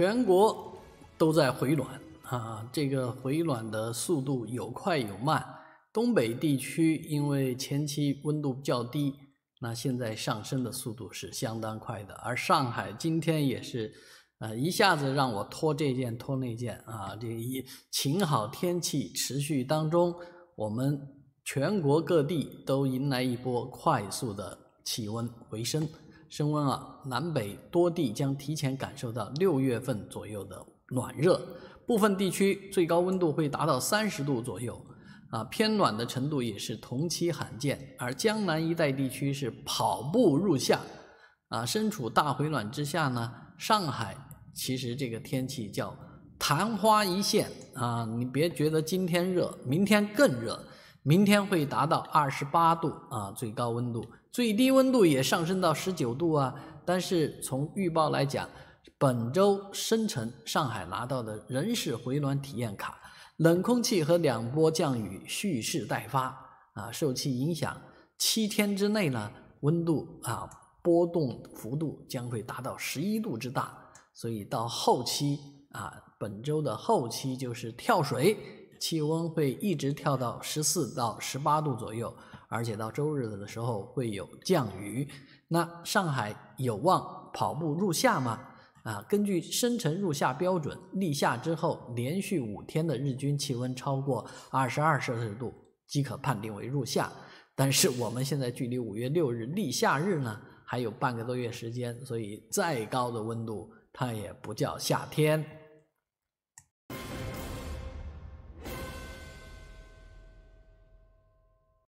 全国都在回暖啊，这个回暖的速度有快有慢。东北地区因为前期温度较低，那现在上升的速度是相当快的。而上海今天也是，呃，一下子让我脱这件脱那件啊，这一晴好天气持续当中，我们全国各地都迎来一波快速的气温回升。升温啊，南北多地将提前感受到六月份左右的暖热，部分地区最高温度会达到三十度左右，啊，偏暖的程度也是同期罕见。而江南一带地区是跑步入夏，啊，身处大回暖之下呢，上海其实这个天气叫昙花一现啊，你别觉得今天热，明天更热，明天会达到二十八度啊，最高温度。最低温度也上升到十九度啊！但是从预报来讲，本周深成上海拿到的仍是回暖体验卡，冷空气和两波降雨蓄势待发啊！受其影响，七天之内呢，温度啊波动幅度将会达到十一度之大，所以到后期啊，本周的后期就是跳水，气温会一直跳到十四到十八度左右。而且到周日的时候会有降雨，那上海有望跑步入夏吗？啊，根据深成入夏标准，立夏之后连续五天的日均气温超过二十二摄氏度即可判定为入夏。但是我们现在距离五月六日立夏日呢还有半个多月时间，所以再高的温度它也不叫夏天。